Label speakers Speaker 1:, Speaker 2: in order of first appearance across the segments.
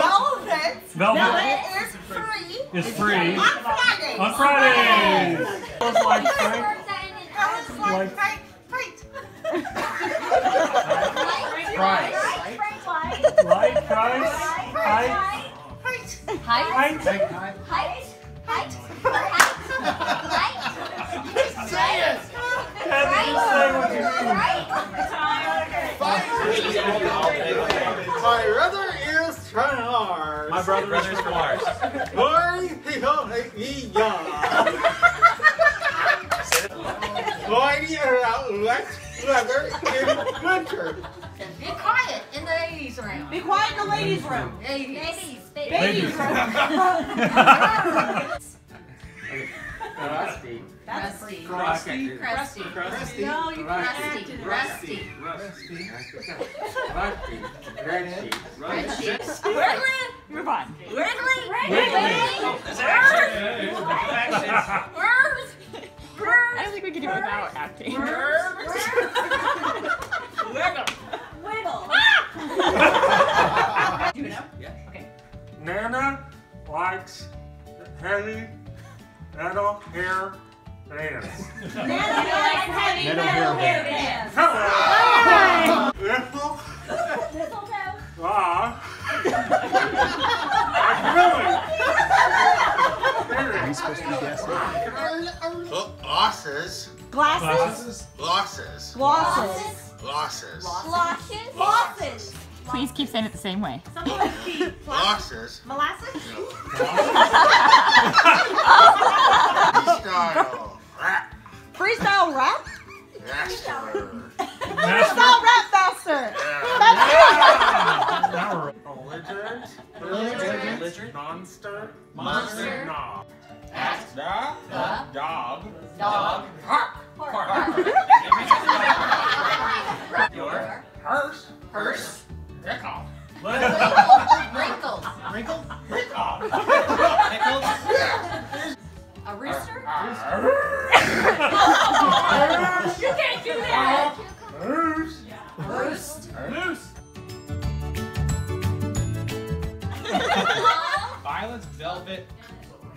Speaker 1: Velvet.
Speaker 2: Velvet
Speaker 1: is free
Speaker 2: is free
Speaker 1: on Friday.
Speaker 2: on Fridays. Smells like Frank.
Speaker 1: Colors like
Speaker 2: Like-
Speaker 1: Frank. Frank.
Speaker 3: Price.
Speaker 2: Light price. Height.
Speaker 1: Frank.
Speaker 2: Height.
Speaker 3: Say
Speaker 4: My brother is
Speaker 5: Brothers
Speaker 2: from
Speaker 5: from Mars.
Speaker 4: Boy, he ho hey he ya. Boy, he out like leather in winter.
Speaker 1: Be quiet in the ladies' room.
Speaker 6: Be quiet in the ladies' room.
Speaker 1: Ladies.
Speaker 2: Ladies.
Speaker 4: Rusty.
Speaker 1: Rusty.
Speaker 4: Rusty.
Speaker 1: Crusty.
Speaker 4: Rusty.
Speaker 6: No, you
Speaker 4: Rusty.
Speaker 6: can't act in it.
Speaker 1: Rusty.
Speaker 4: Rusty. Rusty. Red sheet.
Speaker 1: Red sheets. Wrigley.
Speaker 6: Move on.
Speaker 1: Wrigley.
Speaker 5: That's action.
Speaker 1: Worms.
Speaker 6: I don't think we can do it without acting. Wiggle! Wiggle! Do it now? Yeah. Okay.
Speaker 2: Nana likes heavy metal hair bands.
Speaker 6: Nana likes heavy metal hair bands.
Speaker 2: Little you
Speaker 3: supposed to be guessing?
Speaker 4: Losses.
Speaker 6: Glasses?
Speaker 4: Oh, Losses.
Speaker 6: Glosses.
Speaker 4: Losses.
Speaker 1: Losses.
Speaker 6: Please keep saying it the same way.
Speaker 4: Losses.
Speaker 1: Molasses.
Speaker 4: Style. Rap.
Speaker 6: Freestyle rap?
Speaker 4: Yes, sir.
Speaker 6: Freestyle rap faster.
Speaker 2: Belligerent.
Speaker 5: Belligerent.
Speaker 2: Monster.
Speaker 5: Monster.
Speaker 2: Knob.
Speaker 5: Dog. Dog.
Speaker 1: Dog.
Speaker 5: Park. Your
Speaker 2: Hearse.
Speaker 5: purse. Rickle.
Speaker 1: Wrinkles.
Speaker 5: Wrinkle. Pickles.
Speaker 1: A rooster.
Speaker 6: You can't do that.
Speaker 2: Roost.
Speaker 1: Roost.
Speaker 2: Loose.
Speaker 5: Violet's velvet.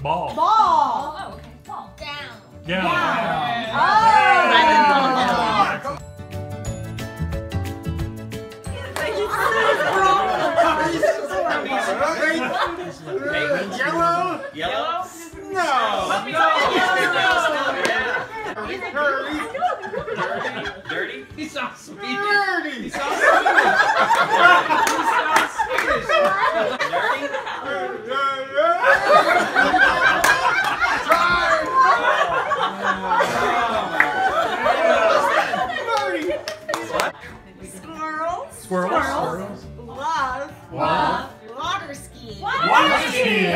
Speaker 2: Ball.
Speaker 6: Ball.
Speaker 1: Oh, okay. Fall. Down. Oh.
Speaker 2: Yeah.
Speaker 4: Yellow.
Speaker 5: Yellow.
Speaker 4: No.
Speaker 1: Squirrels.
Speaker 2: Squirrels. Squirrels.
Speaker 1: Love.
Speaker 2: Love.
Speaker 1: Water skiing.
Speaker 2: Water skiing.